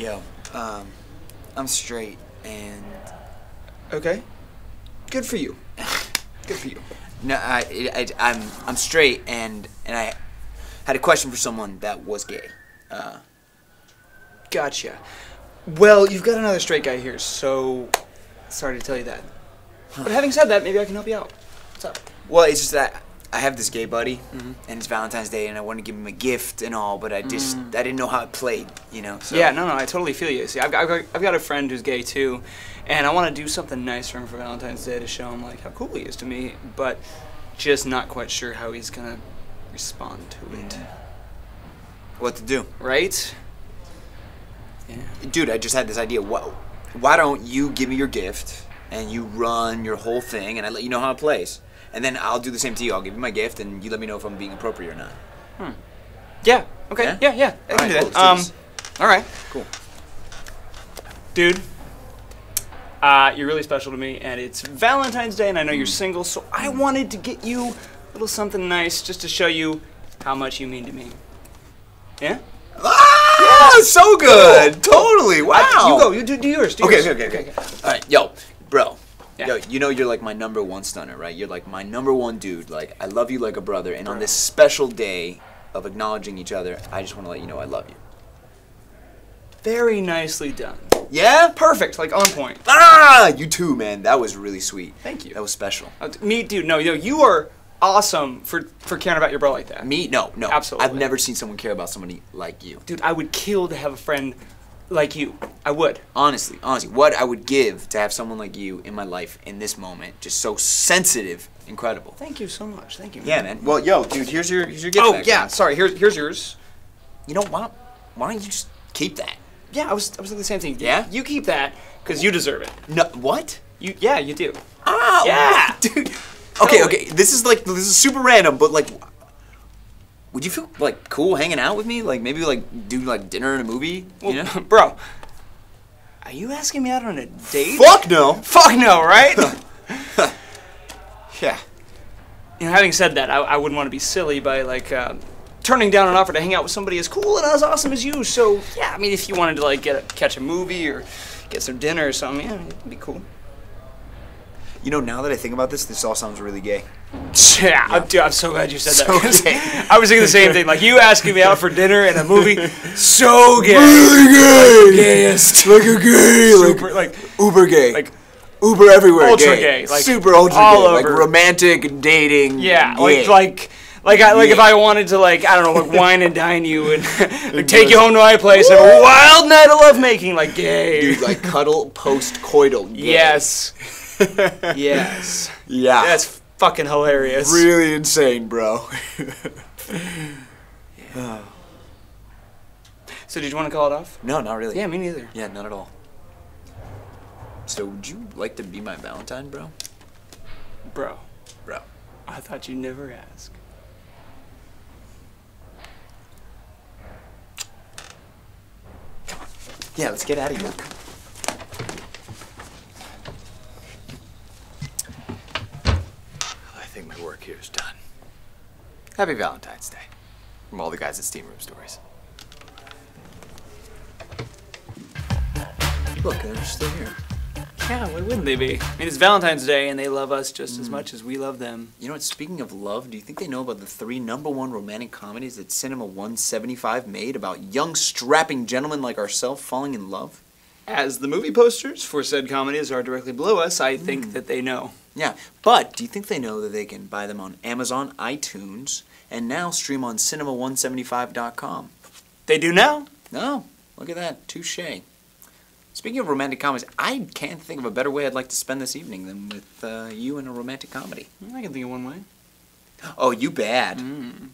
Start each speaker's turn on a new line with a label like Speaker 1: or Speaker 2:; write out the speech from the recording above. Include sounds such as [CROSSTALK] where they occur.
Speaker 1: Yo, um, I'm straight and
Speaker 2: Okay. Good for you. [LAUGHS] Good for you.
Speaker 1: no, I, I, I'm I'm straight and and I had a question for someone that was gay. Uh,
Speaker 2: Gotcha. Well, you've got another straight guy here, so sorry to tell you that. But having said that, maybe I can help you out. What's up?
Speaker 1: well, it's just that I have this gay buddy,
Speaker 2: Mm-hmm.
Speaker 1: and it's Valentine's Day, and I want to give him a gift and all, but I just I didn't know how it played, you know. So.
Speaker 2: Mm. Yeah, no, no, I totally feel you. See, I've got, I've got, I've got a friend who's gay too, and I want to do something nice for him for Valentine's Day to show him like how cool he is to me, but just not quite sure how he's gonna respond to it.
Speaker 1: What to do,
Speaker 2: Right? Yeah.
Speaker 1: dude? I just had this idea. What? Why don't you give me your gift and you run your whole thing, and I let you know how it plays, and then I'll do the same to you. I'll give you my gift, and you let me know if I'm being appropriate or not.
Speaker 2: Yeah. Okay.
Speaker 1: Yeah?
Speaker 2: Yeah. Yeah. I
Speaker 1: All
Speaker 2: can
Speaker 1: right,
Speaker 2: do
Speaker 1: cool.
Speaker 2: Um.
Speaker 1: do
Speaker 2: All right.
Speaker 1: Cool.
Speaker 2: dude. Uh, you're really special to me, and it's Valentine's Day, and I know
Speaker 1: Mm.
Speaker 2: you're single, so I wanted to get you a little something nice just to show you how much you mean to me. Yeah?
Speaker 1: Ah, so good. Totally. Wow.
Speaker 2: You go. You do, do yours. Do
Speaker 1: Okay,
Speaker 2: yours.
Speaker 1: okay, okay, okay. All right, yo, bro.
Speaker 2: Yeah.
Speaker 1: Yo, you know you're like my number one stunner, right? You're like my number one dude. Like I love you like a brother, and on this special day of acknowledging each other, I just want to let you know I love you.
Speaker 2: Very nicely done.
Speaker 1: Yeah?
Speaker 2: Perfect. Like on point.
Speaker 1: Ah, you too, man. That was really sweet.
Speaker 2: Thank you.
Speaker 1: That was special.
Speaker 2: Uh, me, dude. No, yo, you are awesome for for caring about your bro like that.
Speaker 1: Me? No, no.
Speaker 2: Absolutely.
Speaker 1: I've never seen someone care about somebody like you.
Speaker 2: dude. I would kill to have a friend like you. I would.
Speaker 1: Honestly, honestly, what I would give to have someone like you in my life in this moment, just so sensitive, incredible.
Speaker 2: Thank you so much. Thank you.
Speaker 1: Yeah, man. Well, yo, dude, here's your here's your gift.
Speaker 2: Oh
Speaker 1: back,
Speaker 2: yeah.
Speaker 1: man.
Speaker 2: Sorry. Here's here's yours.
Speaker 1: You know why? Why don't you just keep that?
Speaker 2: Yeah, I was I was thinking the same thing.
Speaker 1: Yeah?
Speaker 2: You keep that because you deserve it.
Speaker 1: No, what?
Speaker 2: You yeah, you do.
Speaker 1: Ah,
Speaker 2: Yeah. [LAUGHS]
Speaker 1: dude. Okay, okay. This is like this is super random, but like, would you feel like cool hanging out with me? Like maybe like do like dinner and a movie?
Speaker 2: Well,
Speaker 1: you know? [LAUGHS]
Speaker 2: bro. Are you asking me out on a date?
Speaker 1: Fuck no. [LAUGHS]
Speaker 2: Fuck no, right? [LAUGHS]
Speaker 1: Yeah.
Speaker 2: you know, having said that, I, I wouldn't want to be silly by like uh, turning down an offer to hang out with somebody as cool and as awesome as you. So yeah, I mean, if you wanted to like get a, catch a movie or get some dinner or something, yeah, it'd be cool.
Speaker 1: You know, now that I think about this, this all sounds really gay. [LAUGHS]
Speaker 2: Yeah, I'm, dude, I'm so glad you said
Speaker 1: So
Speaker 2: that.
Speaker 1: gay. [LAUGHS]
Speaker 2: I was thinking the same thing. Like you asking me out for dinner and a movie, [LAUGHS] so gay.
Speaker 1: Really gay.
Speaker 2: Gayest.
Speaker 1: Like a gay.
Speaker 2: Super, like
Speaker 1: uber gay.
Speaker 2: like
Speaker 1: uber everywhere.
Speaker 2: ultra gay, like,
Speaker 1: super ultra
Speaker 2: all
Speaker 1: gay. Like
Speaker 2: over.
Speaker 1: romantic dating.
Speaker 2: Yeah,
Speaker 1: gay.
Speaker 2: like like like I like if I wanted to like I don't know like wine and dine you and like, take you home to my place and have a wild night of lovemaking like gay.
Speaker 1: Dude, like cuddle post coital. Gay.
Speaker 2: yes, yes,
Speaker 1: Yeah.
Speaker 2: that's fucking hilarious.
Speaker 1: really insane, bro. [LAUGHS]
Speaker 2: So did you want to call it off?
Speaker 1: no, not really.
Speaker 2: Yeah, me neither.
Speaker 1: Yeah, not at all. So, would you like to be my Valentine, bro?
Speaker 2: Bro,
Speaker 1: Bro.
Speaker 2: I thought you'd never ask.
Speaker 1: Yeah, let's get out of here. Think my work here is done. Happy Valentine's Day. From all the guys at Steam Room Stories. Look, they're still here.
Speaker 2: Yeah, why wouldn't they be? I mean, it's Valentine's Day and they love us just as hmm. much as we love them.
Speaker 1: You know what? Speaking of love, do you think they know about the three number one romantic comedies that Cinema 175 made about young, strapping gentlemen like ourselves falling in love?
Speaker 2: As the movie posters for said comedies are directly below us, I think hmm. that they know.
Speaker 1: Yeah, but do you think they know that they can buy them on Amazon, iTunes, and now stream on cinema175.com?
Speaker 2: They do now.
Speaker 1: No, look at that. Touche. Speaking of romantic comedies, I can't think of a better way I'd like to spend this evening than with uh, you in a romantic comedy.
Speaker 2: I can think of one way.
Speaker 1: Oh, you bad.
Speaker 2: Mm.